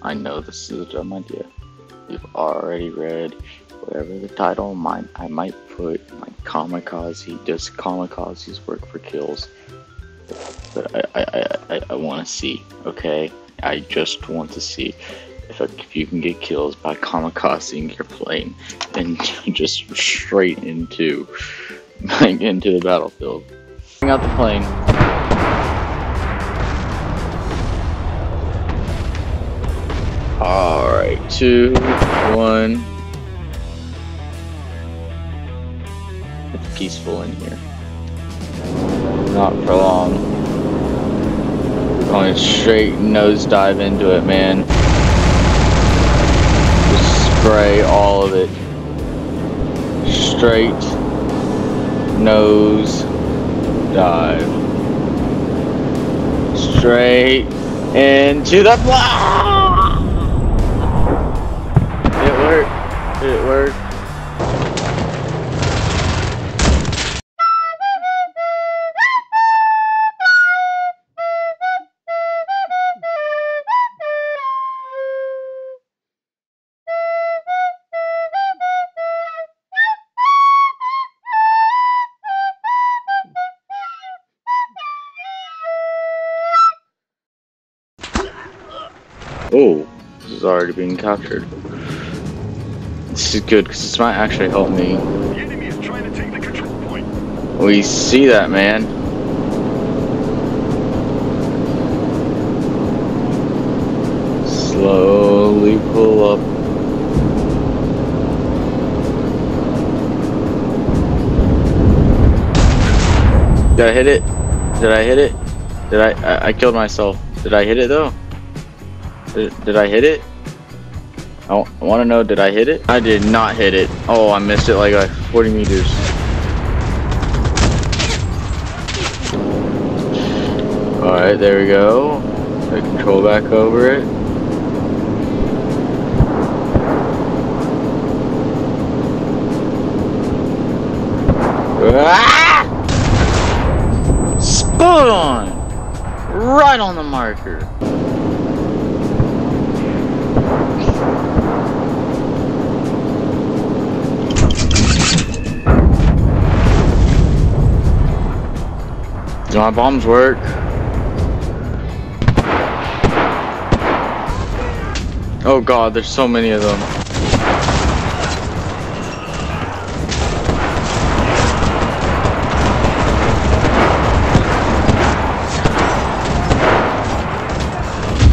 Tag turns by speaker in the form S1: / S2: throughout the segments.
S1: I know this is a dumb idea. We've already read whatever the title might I might put like kamikaze does kamikaze's work for kills. But I I, I, I, I wanna see, okay? I just want to see if, if you can get kills by kamikazing your plane and just straight into like, into the battlefield. Bring out the plane. Alright, two, one. It's peaceful in here. Not for long. Going straight nosedive into it, man. Just spray all of it. Straight nose dive. Straight into the It worked. Oh, this is already being captured. This is good because this might actually help me.
S2: The enemy is trying to take the control point.
S1: We see that, man. Slowly pull up. Did I hit it? Did I hit it? Did I? I, I killed myself. Did I hit it though? Did, did I hit it? I, want to know, did I hit it? I did not hit it. Oh, I missed it like, like 40 meters. Alright, there we go. Take control back over it. Ah! Spot on! Right on the marker. Do my bombs work? Oh god, there's so many of them.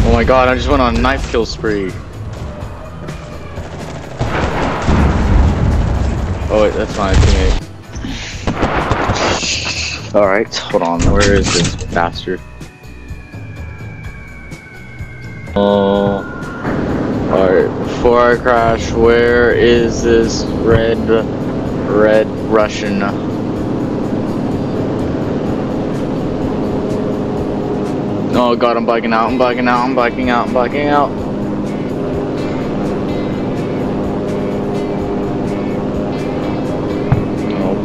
S1: Oh my god, I just went on a knife kill spree. Oh wait, that's my teammate. Alright, hold on, where is this bastard? Uh, oh. Alright, before I crash, where is this red, red Russian? Oh god, I'm biking out, I'm biking out, I'm biking out, I'm biking out.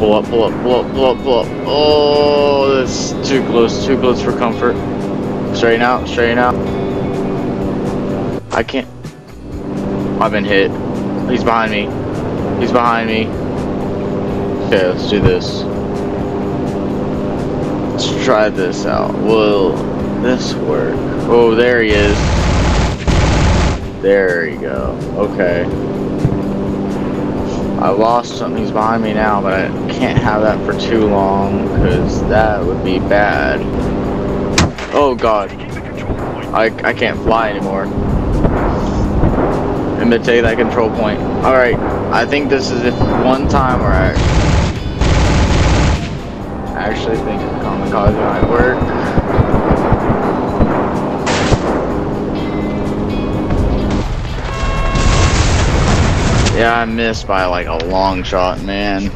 S1: Pull up, pull up, pull up, pull up, pull up. Oh, that's too close, too close for comfort. Straighten out, straighten out. I can't. I've been hit. He's behind me. He's behind me. Okay, let's do this. Let's try this out. Will this work? Oh, there he is. There you go. Okay. I lost. He's behind me now, but I can't have that for too long because that would be bad. Oh god. I, I can't fly anymore. I'm gonna take that control point. Alright, I think this is if one time where I actually think kamikaze might work. Yeah, I missed by like a long shot, man.